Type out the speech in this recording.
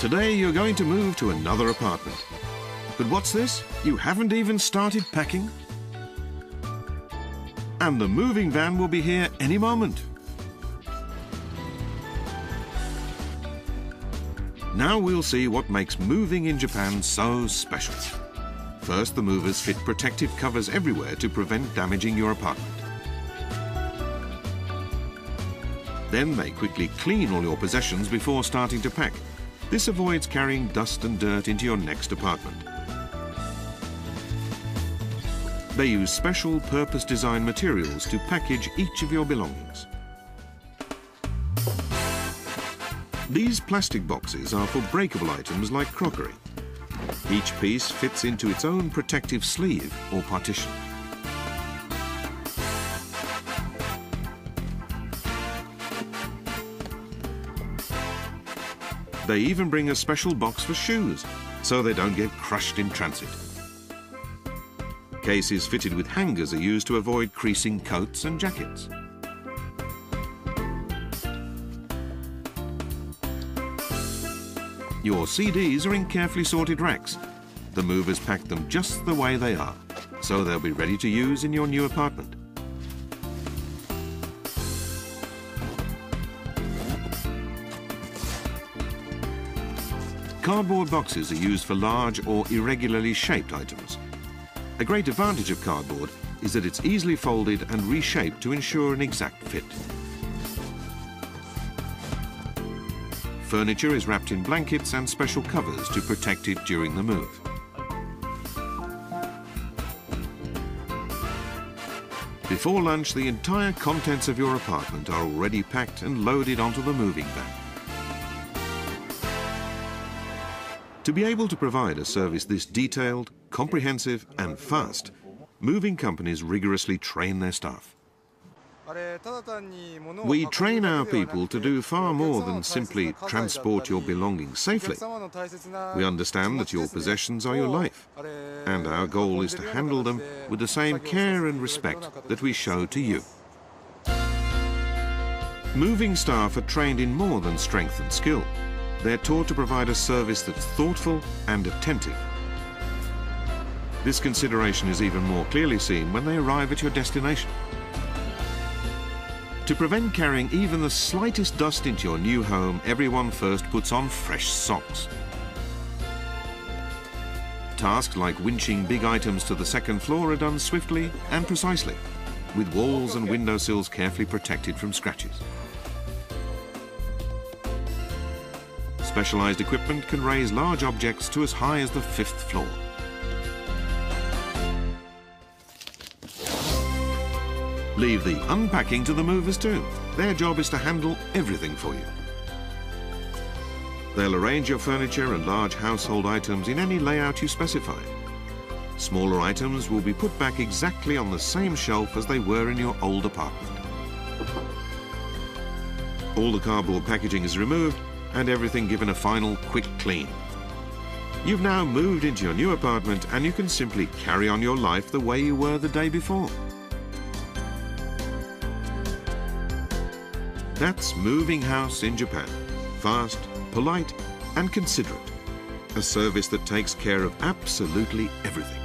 Today you're going to move to another apartment. But what's this? You haven't even started packing? And the moving van will be here any moment. Now we'll see what makes moving in Japan so special. First, the movers fit protective covers everywhere to prevent damaging your apartment. Then they quickly clean all your possessions before starting to pack. This avoids carrying dust and dirt into your next apartment. They use special purpose-designed materials to package each of your belongings. These plastic boxes are for breakable items like crockery. Each piece fits into its own protective sleeve or partition. They even bring a special box for shoes, so they don't get crushed in transit. Cases fitted with hangers are used to avoid creasing coats and jackets. Your CDs are in carefully sorted racks. The movers pack them just the way they are, so they'll be ready to use in your new apartment. Cardboard boxes are used for large or irregularly shaped items. A great advantage of cardboard is that it's easily folded and reshaped to ensure an exact fit. Furniture is wrapped in blankets and special covers to protect it during the move. Before lunch, the entire contents of your apartment are already packed and loaded onto the moving van. To be able to provide a service this detailed, comprehensive and fast, moving companies rigorously train their staff. We train our people to do far more than simply transport your belongings safely. We understand that your possessions are your life, and our goal is to handle them with the same care and respect that we show to you. Moving staff are trained in more than strength and skill. They're taught to provide a service that's thoughtful and attentive. This consideration is even more clearly seen when they arrive at your destination. To prevent carrying even the slightest dust into your new home, everyone first puts on fresh socks. Tasks like winching big items to the second floor are done swiftly and precisely, with walls and windowsills carefully protected from scratches. Specialized equipment can raise large objects to as high as the fifth floor. Leave the unpacking to the movers too. Their job is to handle everything for you. They'll arrange your furniture and large household items in any layout you specify. Smaller items will be put back exactly on the same shelf as they were in your old apartment. All the cardboard packaging is removed and everything given a final quick clean. You've now moved into your new apartment and you can simply carry on your life the way you were the day before. That's Moving House in Japan. Fast, polite and considerate. A service that takes care of absolutely everything.